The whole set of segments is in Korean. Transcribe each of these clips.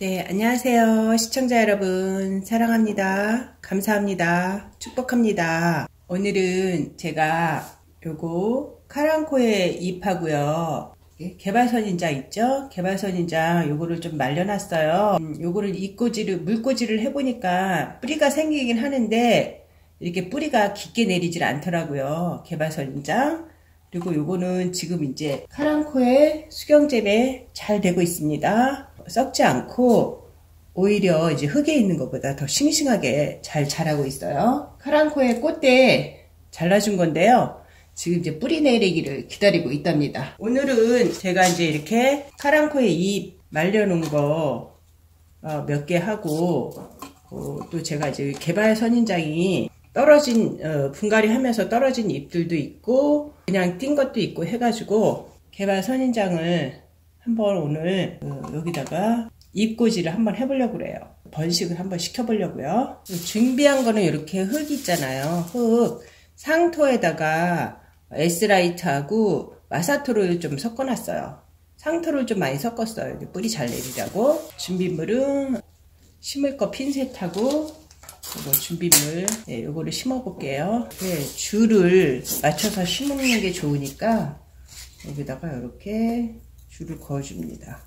네, 안녕하세요. 시청자 여러분. 사랑합니다. 감사합니다. 축복합니다. 오늘은 제가 요거 카랑코에 잎하고요. 예, 개발선인장 있죠? 개발선인장 요거를 좀 말려놨어요. 음, 요거를 잎꽂이를, 물꽂이를 해보니까 뿌리가 생기긴 하는데 이렇게 뿌리가 깊게 내리질 않더라고요. 개발선인장. 그리고 요거는 지금 이제 카랑코에 수경잼에 잘 되고 있습니다. 썩지 않고 오히려 이제 흙에 있는 것보다 더 싱싱하게 잘 자라고 있어요. 카랑코의 꽃대 잘라준 건데요. 지금 이제 뿌리 내리기를 기다리고 있답니다. 오늘은 제가 이제 이렇게 카랑코의 잎 말려놓은 거 몇개 어, 하고 어, 또 제가 이제 개발 선인장이 떨어진 어, 분갈이 하면서 떨어진 잎들도 있고 그냥 띈 것도 있고 해가지고 개발 선인장을 한번 오늘 어, 여기다가 잎꽂이를 한번 해보려고 그래요. 번식을 한번 시켜보려고요. 준비한 거는 이렇게 흙 있잖아요. 흙 상토에다가 에스라이트하고 마사토를 좀 섞어놨어요. 상토를 좀 많이 섞었어요. 뿌리 잘 내리라고. 준비물은 심을 거 핀셋하고 이거 준비물 네, 요거를 심어 볼게요. 네, 줄을 맞춰서 심는 게 좋으니까 여기다가 이렇게 줄을 그어줍니다.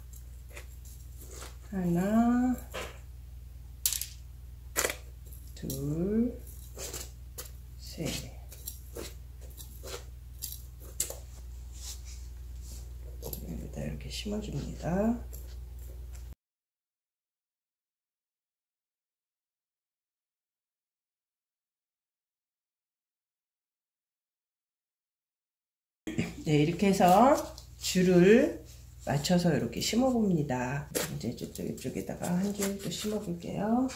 하나, 둘, 셋. 여기다 이렇게 심어줍니다. 네, 이렇게 해서 줄을 맞춰서 이렇게 심어 봅니다. 이제 저쪽 이쪽에다가 한 줄 또 심어 볼게요.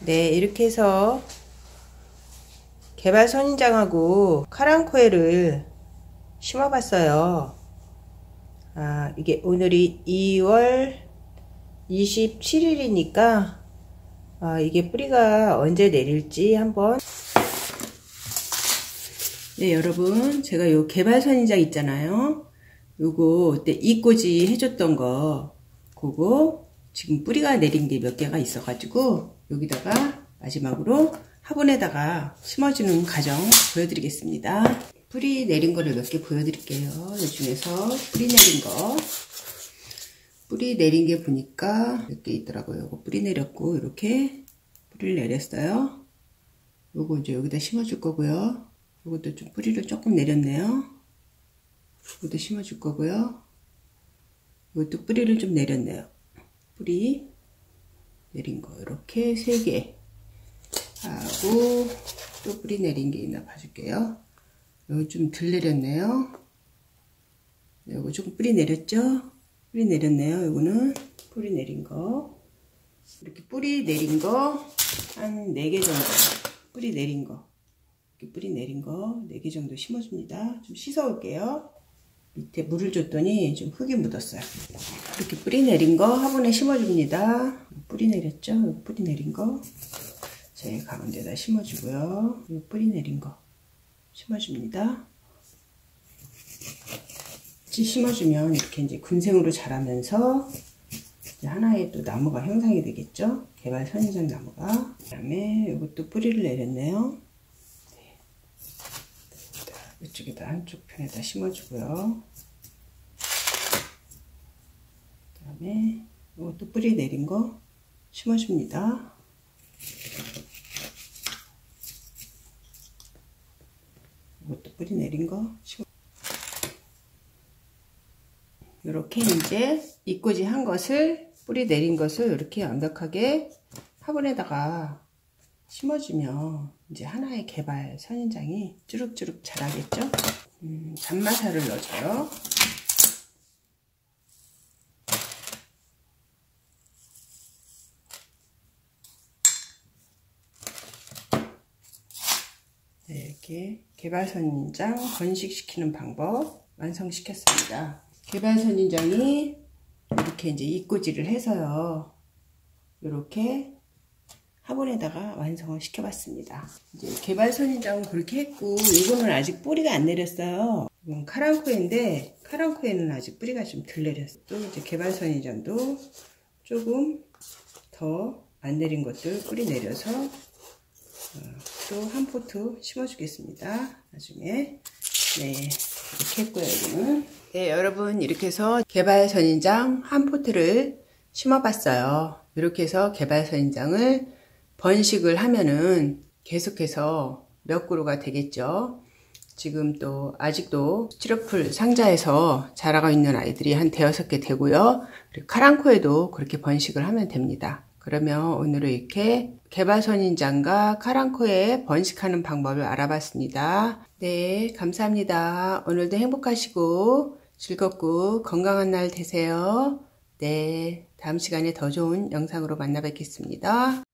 네, 이렇게 해서 개발 선인장하고 카랑코에를 심어봤어요. 아, 이게 오늘이 2월 27일이니까 아, 이게 뿌리가 언제 내릴지 한번. 네 여러분 제가 요 개발 선인장 있잖아요. 요거 그때 이꼬지 해줬던 거. 그거 지금 뿌리가 내린 게 몇 개가 있어 가지고 여기다가 마지막으로 화분에다가 심어주는 과정 보여드리겠습니다. 뿌리 내린 거를 몇 개 보여드릴게요. 이 중에서 뿌리 내린 거 뿌리 내린 게 보니까 몇 개 있더라고요. 이거 뿌리 내렸고 이렇게 뿌리를 내렸어요. 요거 이제 여기다 심어줄 거고요. 요것도 좀 뿌리를 조금 내렸네요. 이것도 심어줄 거고요. 이것도 뿌리를 좀 내렸네요. 뿌리 내린 거 이렇게 세 개. 하고 또 뿌리 내린 게 있나 봐줄게요. 여기 좀덜 내렸네요. 요거 조금 뿌리 내렸죠? 뿌리 내렸네요. 요거는 뿌리 내린 거. 이렇게 뿌리 내린 거 한 4개 정도 뿌리 내린 거 이렇게 뿌리 내린 거 4개 정도 심어줍니다. 좀 씻어 올게요. 밑에 물을 줬더니 좀 흙이 묻었어요. 이렇게 뿌리 내린 거 화분에 심어줍니다. 뿌리 내렸죠? 뿌리 내린 거 제 가운데다 심어주고요. 뿌리 내린 거 심어줍니다. 심어주면 이렇게 이제 군생으로 자라면서 이제 하나의 또 나무가 형성이 되겠죠. 개발 선인장 나무가. 그 다음에 이것도 뿌리를 내렸네요. 네. 이쪽에다 한쪽 편에다 심어주고요. 그 다음에 이것도 뿌리 내린 거 심어줍니다. 뿌리 내린 거 이렇게 이제 잎꽂이 한 것을 뿌리 내린 것을 이렇게 완벽하게 화분에다가 심어주면 이제 하나의 개발 선인장이 쭈룩쭈룩 자라겠죠? 음, 잔마사를 넣어줘요 네, 이렇게 개발선인장 건식시키는 방법 완성시켰습니다. 개발선인장이 이렇게 이제 입고지를 해서요. 이렇게 화분에다가 완성을 시켜봤습니다. 이제 개발선인장은 그렇게 했고 이거는 아직 뿌리가 안 내렸어요. 이건 카랑코에인데 카랑코에는 아직 뿌리가 좀 덜 내렸어요. 또 이제 개발선인장도 조금 더 안 내린 것들 뿌리 내려서 어, 또한 포트 심어주겠습니다. 나중에 네 이렇게 했고요 여기는 네 여러분 이렇게 해서 개발 선인장 한 포트를 심어봤어요. 이렇게 해서 개발 선인장을 번식을 하면은 계속해서 몇 그루가 되겠죠. 지금 또 아직도 스티로풀 상자에서 자라고 있는 아이들이 한 대여섯 개 되고요. 그리고 카랑코에도 그렇게 번식을 하면 됩니다. 그러면 오늘은 이렇게 개발선인장과 카랑코에 번식하는 방법을 알아봤습니다. 네, 감사합니다. 오늘도 행복하시고 즐겁고 건강한 날 되세요. 네, 다음 시간에 더 좋은 영상으로 만나 뵙겠습니다.